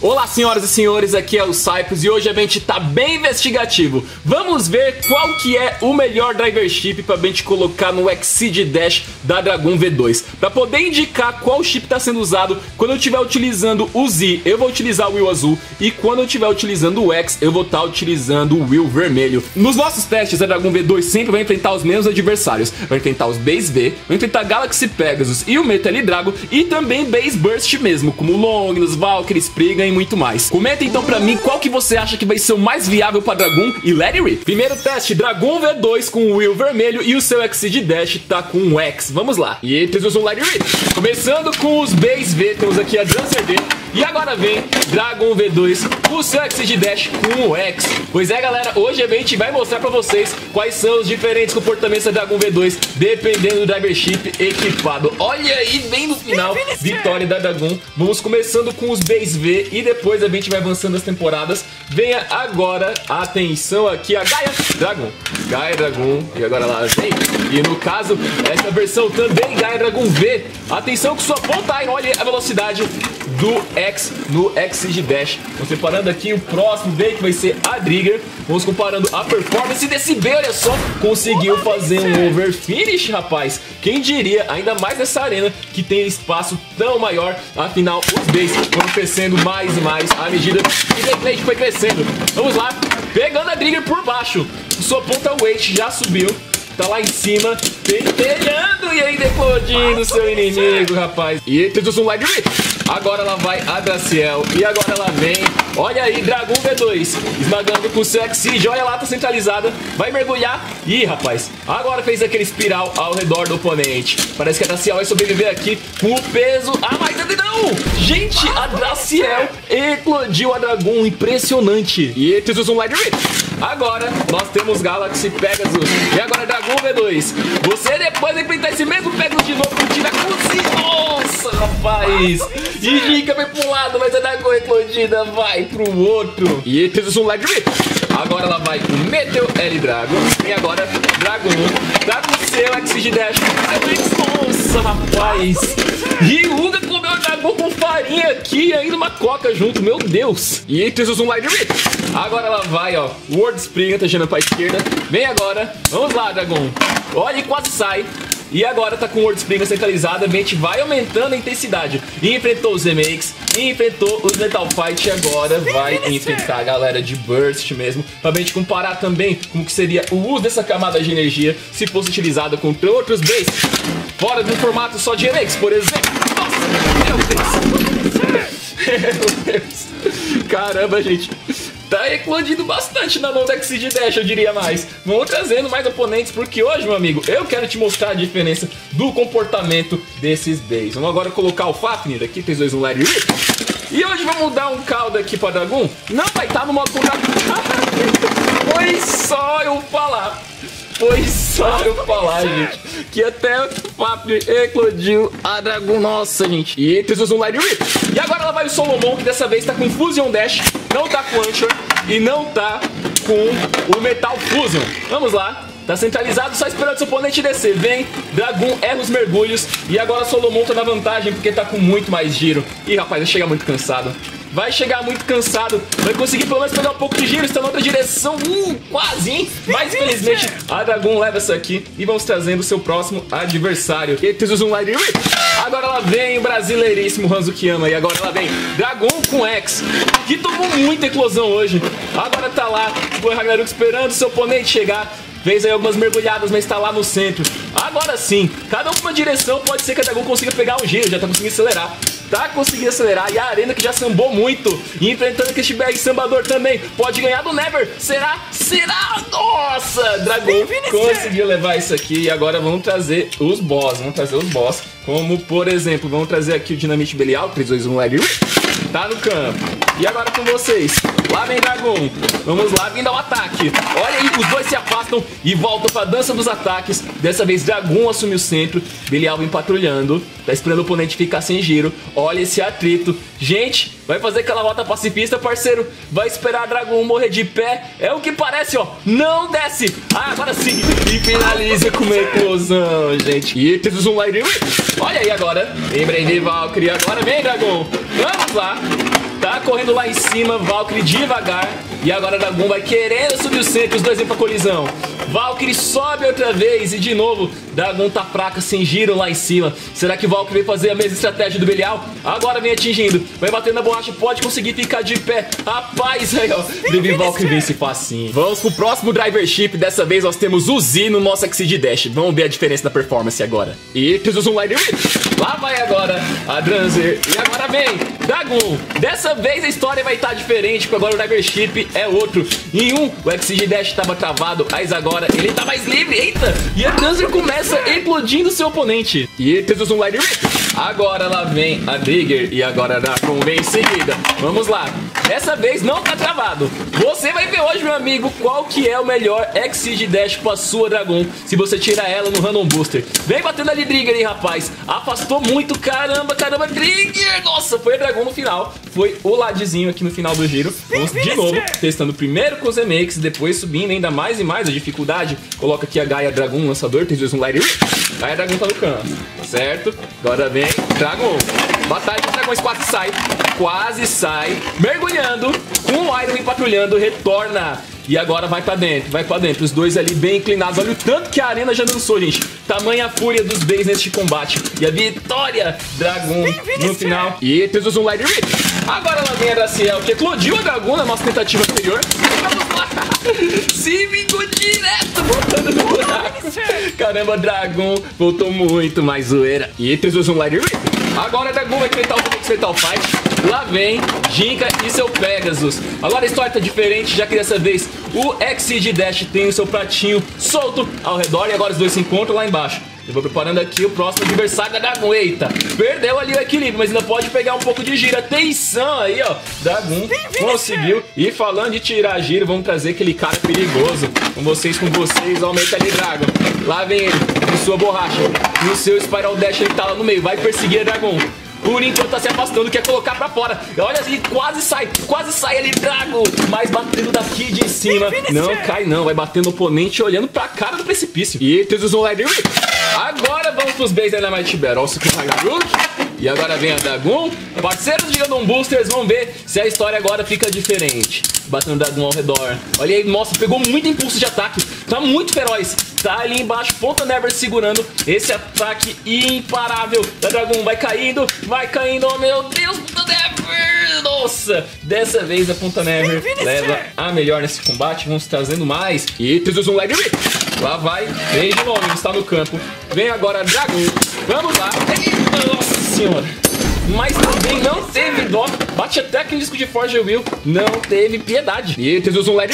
Olá, senhoras e senhores, aqui é o Cypress e hoje a gente tá bem investigativo. Vamos ver qual que é o melhor driver chip pra gente colocar no Exceed Dash da Dragon V2. Pra poder indicar qual chip tá sendo usado, quando eu estiver utilizando o Z, eu vou utilizar o wheel azul e quando eu estiver utilizando o X, eu vou estar tá utilizando o wheel vermelho. Nos nossos testes, a Dragon V2 sempre vai enfrentar os mesmos adversários. Vai enfrentar os Base V, vai enfrentar Galaxy Pegasus e o Metal Drago e também Base Burst mesmo, como Longinus, Valkyrie, Spriggan muito mais. Comenta então pra mim qual que você acha que vai ser o mais viável pra Dragoon e Let Rip. Primeiro teste, Dragoon V2 com o Wheel vermelho e o seu Exceed Dash tá com um X. Vamos lá. E eles usam Let Rip. Começando com os Base V, temos aqui a Dancer D. E agora vem Dragon V2, o seu Exceed Dash com o X. Pois é, galera, hoje a gente vai mostrar pra vocês quais são os diferentes comportamentos da Dragon V2, dependendo do driver chip equipado. Olha aí, bem no final, vitória da Dragon. Vamos começando com os Base V e depois a gente vai avançando as temporadas. Venha agora, atenção aqui, a Gaia Dragon. Gaia Dragon, e agora lá vem. E no caso, essa versão também Gaia Dragon V. Atenção com sua ponta aí, olha a velocidade do X no Exige Dash. Vamos separando aqui o próximo veio que vai ser a Drigger. Vamos comparando a performance desse B, olha só, conseguiu fazer um over finish, rapaz. Quem diria, ainda mais nessa arena que tem espaço tão maior. Afinal, os Bs foram crescendo mais e mais à medida que o gameplay foi crescendo. Vamos lá, pegando a Drigger por baixo. Sua ponta weight já subiu tá lá em cima, pentelhando e aí decodindo seu inimigo, rapaz. E temos um Light Agora ela vai a Graciel. E agora ela vem. Olha aí, Dragon V2. Esmagando com o Exige. Olha lá, tá centralizada. Vai mergulhar. Ih, rapaz. Agora fez aquele espiral ao redor do oponente. Parece que a Graciel vai sobreviver aqui com o peso. Ah, não! Gente, a Graciel eclodiu a Dragon. Impressionante. E temos um Light Agora nós temos Galaxy Pegasus. E agora Dragon V2. Você depois vai enfrentar esse mesmo Pegasus de novo que tira com Nossa, rapaz. E Giga vai pro lado, mas a Dragon eclodida vai pro outro. E temos um Light Agora ela vai com Meteu L Dragon. E agora Dragon. Dragon seu Exige Dash. Nossa, rapaz. Ryuga comeu Dragon com farinha aqui e ainda uma coca junto. Meu Deus. E temos um Light Agora ela vai, ó. World Spring, tá girando pra esquerda. Vem agora. Vamos lá, Dragon. Olha e quase sai. E agora tá com o World Spring centralizada, a gente vai aumentando a intensidade. E enfrentou os remakes, enfrentou os Metal Fight e agora vai enfrentar a galera de Burst mesmo. Pra gente comparar também como que seria o uso dessa camada de energia se fosse utilizada contra outros bases. Fora do formato só de remakes, por exemplo. Nossa, meu Deus. Meu Deus. Caramba, gente tá eclodindo bastante na mão do Exceed Dash, eu diria mais. Vamos trazendo mais oponentes, porque hoje, meu amigo, eu quero te mostrar a diferença do comportamento desses Bays. Vamos agora colocar o Fafnir aqui, tem dois um Larry E hoje vamos dar um caldo aqui pra Dragon. Não vai estar tá no modo contato. Foi só eu falar. Foi só eu falar, gente. Que até o Fafnir eclodiu a Dragon. Nossa, gente. E entre um Larry E agora ela vai o Solomon, que dessa vez tá com Fusion Dash não tá com Anchor e não tá com o Metal Fusion. Vamos lá. Tá centralizado, só esperando seu oponente descer. Vem, Dragon erra os mergulhos. E agora Solomon tá na vantagem porque tá com muito mais giro. Ih, rapaz, vai chegar muito cansado. Vai chegar muito cansado. Vai conseguir pelo menos pegar um pouco de giro. Está na outra direção. Uh, quase, hein? Mas infelizmente a Dragon leva essa aqui. E vamos trazendo o seu próximo adversário. E temos um Light Agora ela vem o brasileiríssimo Hanzukiyama. E agora ela vem Dragon com X. Que tomou muita eclosão hoje. Agora tá lá o Ragnarok esperando o seu oponente chegar. Fez aí algumas mergulhadas, mas está lá no centro. Agora sim, cada uma direção pode ser que a Dragon consiga pegar um giro, já tá conseguindo acelerar. Tá conseguindo acelerar e a Arena que já sambou muito. E enfrentando Bag sambador também. Pode ganhar do Never. Será? Será? Nossa! Dragon conseguiu levar isso aqui. E agora vamos trazer os boss. Vamos trazer os boss. Como, por exemplo, vamos trazer aqui o Dynamite Belial. 3, 2, 1, Leg. Tá no campo. E agora com vocês. Lá vem Dragon. Vamos lá, vindo ao ataque. Olha aí, os dois se afastam e voltam pra dança dos ataques. Dessa vez, Dragon assume o centro. Belial vem patrulhando. Tá esperando o oponente ficar sem giro. Olha esse atrito. Gente, vai fazer aquela volta pacifista, parceiro. Vai esperar Dragon morrer de pé. É o que parece, ó. Não desce. Ah, agora sim. E finaliza com uma eclosão, gente. E temos um Light Olha aí agora. Lembrei de Valkyrie. Agora vem, Dragon. Vamos lá. Tá correndo lá em cima, Valkyrie devagar. E agora Dragon vai querendo subir o centro, os dois vêm pra colisão. Valkyrie sobe outra vez e de novo, Dragon tá fraca, sem giro lá em cima. Será que Valkyrie vai fazer a mesma estratégia do Belial? Agora vem atingindo, vai batendo na borracha, pode conseguir ficar de pé. Rapaz, aí ó, Baby Valkyrie vence facinho. Vamos pro próximo driver chip, dessa vez nós temos o Z no nosso Exceed Dash. Vamos ver a diferença da performance agora. E temos um Lighter Lá vai agora a Dranzer. E agora vem Dragon. Dessa vez a história vai estar diferente, porque agora o driver é outro. Em um, o Exceed Dash estava travado, mas agora ele tá mais livre. Eita! E a Dranzer começa explodindo seu oponente. E temos um Lighter Agora lá vem a Digger e agora a Dragon vem em seguida. Vamos lá. Dessa vez não tá travado. Você vai ver hoje, meu amigo, qual que é o melhor Exige Dash pra sua Dragon se você tirar ela no Random Booster. Vem batendo ali Trigger aí, rapaz. Afastou muito, caramba, caramba, Trigger. Nossa, foi a Dragon no final. Foi o ladzinho aqui no final do giro. Vamos de novo, testando primeiro com os remakes, depois subindo ainda mais e mais a dificuldade. Coloca aqui a Gaia Dragon, lançador, tem um Light Gaia Dragon tá no canto, certo? Agora vem Dragon. Batalha de dragões quase sai, quase sai, mergulhando, com o Iron patrulhando, retorna. E agora vai pra dentro, vai pra dentro. Os dois ali bem inclinados. Olha o tanto que a arena já dançou, gente. Tamanha fúria dos Bays neste combate. E a vitória, Dragon, no final. E temos um Light Rip. Agora lá vem a Graciel, que eclodiu a Dragon na nossa tentativa anterior. Vamos lá. Se vingou direto, voltando no buraco. Caramba, Dragon voltou muito mais zoeira. E temos um Light Rip. Agora Dragon vai enfrentar o Phoenix Metal Fight. Lá vem Jinka e seu Pegasus. Agora a história tá diferente, já que dessa vez o Exceed Dash tem o seu pratinho solto ao redor e agora os dois se encontram lá embaixo. Eu vou preparando aqui o próximo adversário da Dragon. Eita, perdeu ali o equilíbrio, mas ainda pode pegar um pouco de giro. Atenção aí, ó. Dragon conseguiu. E falando de tirar giro, vamos trazer aquele cara perigoso. Com vocês, com vocês, aumenta ali, Dragon. Lá vem ele, sua borracha. E o seu Spiral Dash, ele tá lá no meio. Vai perseguir a Dragon. Por enquanto tá se afastando, quer colocar pra fora. Olha assim, quase sai, quase sai ali, Drago. Mas batendo daqui de cima. Não cai não, vai batendo no oponente olhando pra cara do precipício. E temos o Light Agora vamos pros Base Dynamite Battle. Olha o Hagaruk. E agora vem a Dagon. Parceiros de Gandon Boosters, vamos ver se a história agora fica diferente. Batendo Dagon ao redor. Olha aí, nossa, pegou muito impulso de ataque. Tá muito feroz. Tá ali embaixo, Ponta Never segurando esse ataque imparável da Dragon. Vai caindo, vai caindo. Oh, meu Deus, Ponta Never. Nossa, dessa vez a Ponta Never leva a melhor nesse combate. Vamos trazendo mais. E temos um Leg Lá vai, vem de novo, está no campo. Vem agora Dragon. Vamos lá. Nossa senhora. Mas também não teve dó. Bate até aquele disco de Forge Will. Não teve piedade. E temos um Leg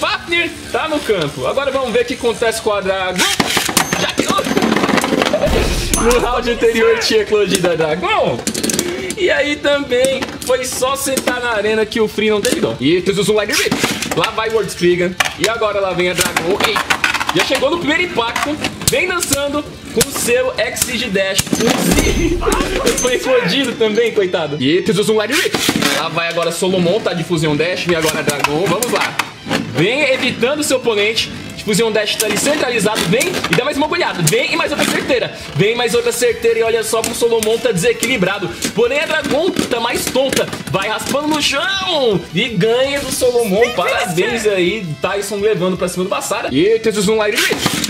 Fafnir tá no campo. Agora vamos ver o que acontece com a Dragon. Já No round anterior tinha eclodido a Dragon. E aí também foi só sentar na arena que o Free não teve dó. E temos um Light Lá vai World Trigger. E agora lá vem a Dragon. Ei, já chegou no primeiro impacto. Vem dançando com o seu Exige Dash. Foi explodido também, coitado. E temos um Light Lá vai agora Solomon, tá de Fusion Dash. E agora Dragon. Vamos lá. Vem evitando seu oponente. Fusão Dash tá ali centralizado. Vem e dá mais uma olhada. Vem e mais outra certeira. Vem mais outra certeira. E olha só como o Solomon tá desequilibrado. Porém, a Dragon tá mais tonta. Vai raspando no chão. E ganha do Solomon. Parabéns aí. Tyson levando pra cima do Bassara. E temos um Light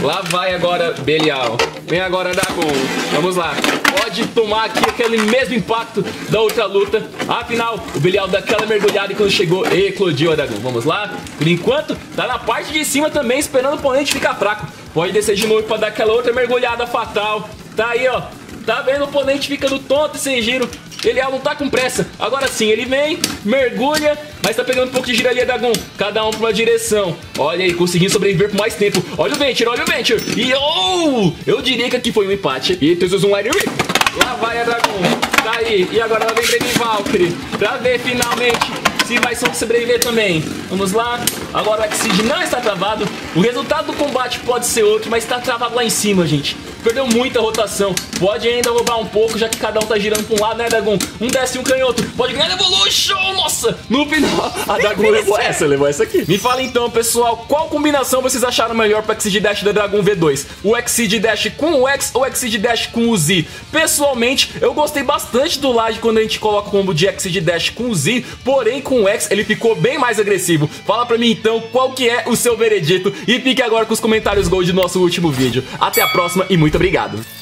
Lá vai agora Belial. Vem agora Dragon. Vamos lá. Pode tomar aqui aquele mesmo impacto da outra luta. Afinal, o Belial dá aquela mergulhada e quando chegou, eclodiu Dragon. Vamos lá. Por enquanto, tá na parte de cima também, esperando o oponente ficar fraco. Pode descer de novo pra dar aquela outra mergulhada fatal. Tá aí, ó. Tá vendo o oponente ficando tonto e sem giro. Ele não tá com pressa. Agora sim, ele vem, mergulha, mas tá pegando um pouco de giro ali, é Dragon. Cada um pra uma direção. Olha aí, conseguindo sobreviver por mais tempo. Olha o Venture, olha o Venture. E oh! Eu diria que aqui foi um empate. E temos um Light Lá vai a Dragon. Tá aí. E agora ela vem Baby Valkyrie. Pra ver finalmente se vai sobreviver também. Vamos lá. Agora o Exceed não está travado. O resultado do combate pode ser outro, mas está travado lá em cima, gente. Perdeu muita rotação. Pode ainda roubar um pouco, já que cada um tá girando pra um lado, né, Dragon? Um desce e um canhoto. Pode ganhar Evolution. Nossa! No final, a Dragon levou essa, levou essa aqui. Me fala então, pessoal, qual combinação vocês acharam melhor para Exceed Dash da Dragon V2? O Exceed Dash com o X ou o Exceed Dash com o Z? Pessoalmente, eu gostei bastante do Lade quando a gente coloca o combo de Exceed Dash com o Z, porém com o X ele ficou bem mais agressivo. Fala pra mim então qual que é o seu veredito e fique agora com os comentários gold do nosso último vídeo. Até a próxima e muito obrigado.